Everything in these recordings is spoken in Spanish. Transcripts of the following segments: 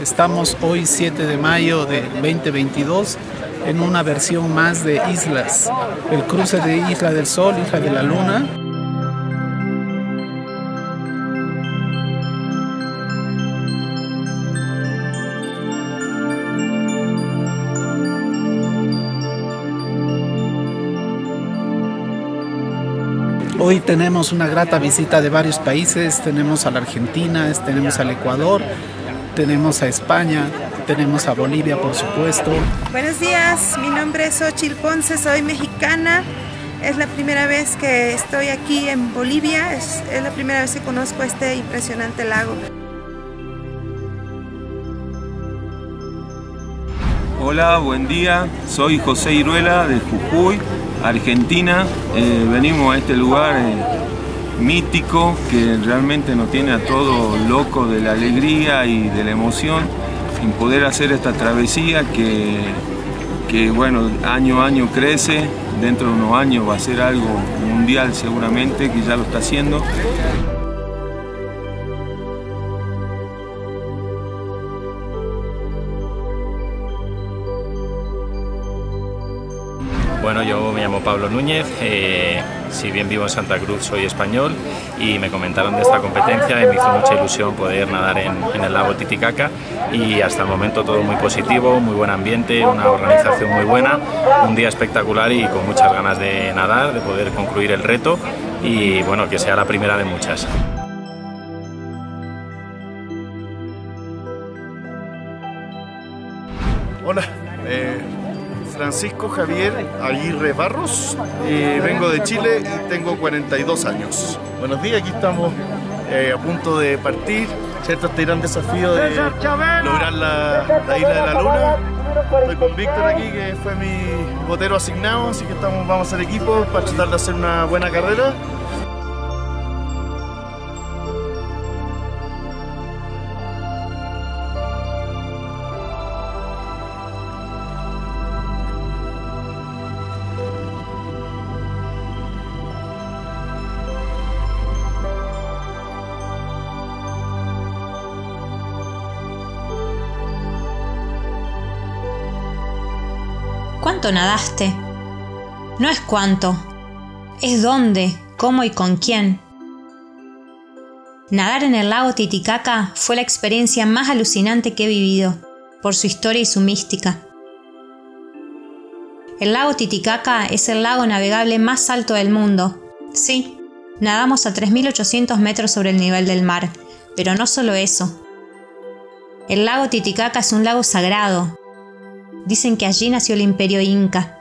Estamos hoy 7 de mayo de 2022 en una versión más de Islas, el cruce de Isla del Sol, Isla de la Luna. Hoy tenemos una grata visita de varios países, tenemos a la Argentina, tenemos al Ecuador, tenemos a España, tenemos a Bolivia por supuesto. Buenos días, mi nombre es Ochil Ponce, soy mexicana. Es la primera vez que estoy aquí en Bolivia, es, es la primera vez que conozco este impresionante lago. Hola, buen día. Soy José Iruela de Jujuy, Argentina. Eh, venimos a este lugar eh, mítico que realmente nos tiene a todos locos de la alegría y de la emoción en poder hacer esta travesía que, que, bueno, año a año crece. Dentro de unos años va a ser algo mundial seguramente, que ya lo está haciendo. Bueno, yo me llamo Pablo Núñez, eh, si bien vivo en Santa Cruz soy español y me comentaron de esta competencia y me hizo mucha ilusión poder nadar en, en, el lago Titicaca y hasta el momento todo muy positivo, muy buen ambiente, una organización muy buena, un día espectacular y con muchas ganas de nadar, de poder concluir el reto y bueno, que sea la primera de muchas. Francisco Javier Aguirre Barros, eh, vengo de Chile y tengo 42 años. Buenos días, aquí estamos eh, a punto de partir, ¿cierto? Este gran desafío de lograr la, la, isla de la luna. Estoy con Víctor aquí, que fue mi botero asignado, así que estamos, vamos a hacer equipo para tratar de hacer una buena carrera. ¿Cuánto nadaste? No es cuánto, es dónde, cómo y con quién. Nadar en el lago Titicaca fue la experiencia más alucinante que he vivido, por su historia y su mística. El lago Titicaca es el lago navegable más alto del mundo. Sí, nadamos a 3.800 metros sobre el nivel del mar, pero no solo eso. El lago Titicaca es un lago sagrado, Dicen que allí nació el imperio inca.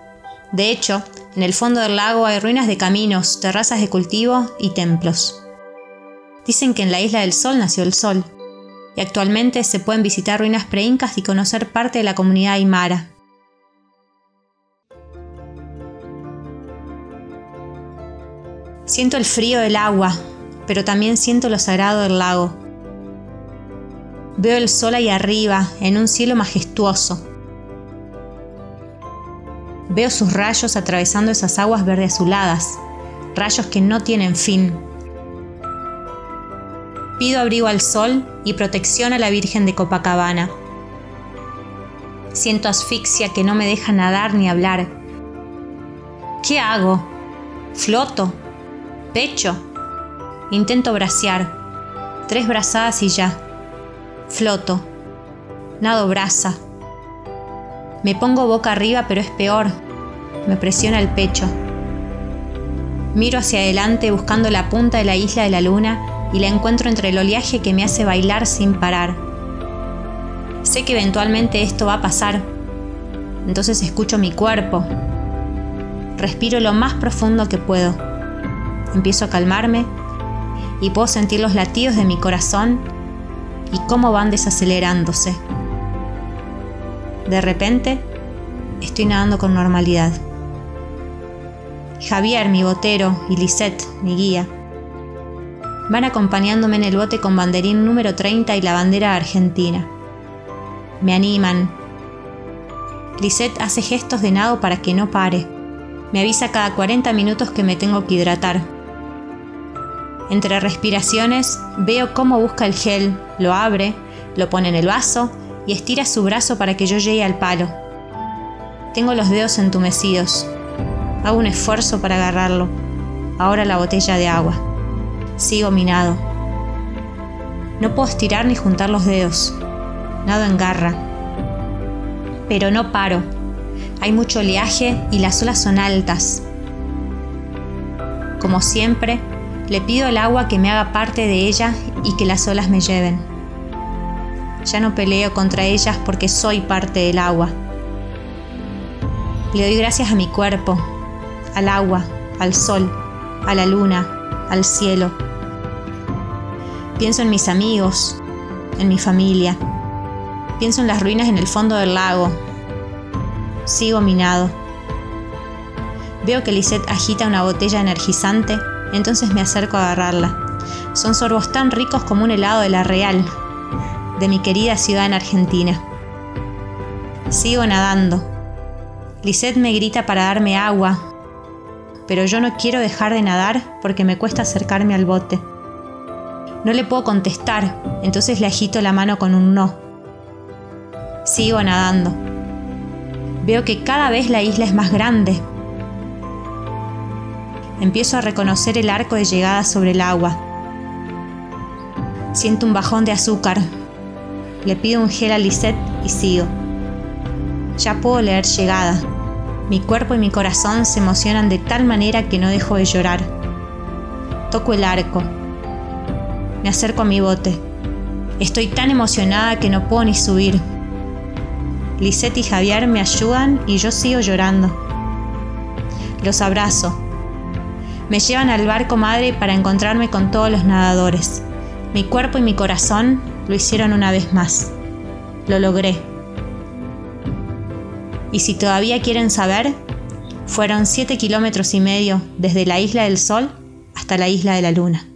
De hecho, en el fondo del lago hay ruinas de caminos, terrazas de cultivo y templos. Dicen que en la isla del sol nació el sol, y actualmente se pueden visitar ruinas preincas y conocer parte de la comunidad aymara. Siento el frío del agua, pero también siento lo sagrado del lago. Veo el sol ahí arriba, en un cielo majestuoso. Veo sus rayos atravesando esas aguas verde azuladas, rayos que no tienen fin. Pido abrigo al sol y protección a la Virgen de Copacabana. Siento asfixia que no me deja nadar ni hablar. ¿Qué hago? ¿Floto? ¿Pecho? Intento bracear. Tres brazadas y ya. Floto. Nado brasa. Me pongo boca arriba, pero es peor. Me presiona el pecho. Miro hacia adelante buscando la punta de la isla de la luna y la encuentro entre el oleaje que me hace bailar sin parar. Sé que eventualmente esto va a pasar. Entonces escucho mi cuerpo. Respiro lo más profundo que puedo. Empiezo a calmarme y puedo sentir los latidos de mi corazón y cómo van desacelerándose. De repente, estoy nadando con normalidad. Javier, mi botero, y Lisette, mi guía, van acompañándome en el bote con banderín número 30 y la bandera argentina. Me animan. Lisette hace gestos de nado para que no pare. Me avisa cada 40 minutos que me tengo que hidratar. Entre respiraciones, veo cómo busca el gel, lo abre, Lo pone en el vaso y estira su brazo para que yo llegue al palo. Tengo los dedos entumecidos. Hago un esfuerzo para agarrarlo. Ahora la botella de agua. Sigo minado. No puedo estirar ni juntar los dedos. Nado en garra. Pero no paro. Hay mucho oleaje y las olas son altas. Como siempre, le pido al agua que me haga parte de ella y que las olas me lleven. Ya no peleo contra ellas porque soy parte del agua. Le doy gracias a mi cuerpo, al agua, al sol, a la luna, al cielo. Pienso en mis amigos, en mi familia. Pienso en las ruinas en el fondo del lago. Sigo minado. Veo que Lisette agita una botella energizante, entonces me acerco a agarrarla. Son sorbos tan ricos como un helado de la Real, de mi querida ciudad en Argentina. Sigo nadando. Lisette me grita para darme agua, pero yo no quiero dejar de nadar porque me cuesta acercarme al bote. No le puedo contestar, entonces le agito la mano con un no. Sigo nadando. Veo que cada vez la isla es más grande. Empiezo a reconocer el arco de llegada sobre el agua. Siento un bajón de azúcar, le pido un gel a Lisette y sigo. Ya puedo leer llegada. Mi cuerpo y mi corazón se emocionan de tal manera que no dejo de llorar. Toco el arco. Me acerco a mi bote. Estoy tan emocionada que no puedo ni subir. Lisette y Javier me ayudan y yo sigo llorando. Los abrazo. Me llevan al barco madre para encontrarme con todos los nadadores. Mi cuerpo y mi corazón lo hicieron una vez más. Lo logré. Y si todavía quieren saber, fueron siete kilómetros y medio desde la isla del Sol hasta la isla de la Luna.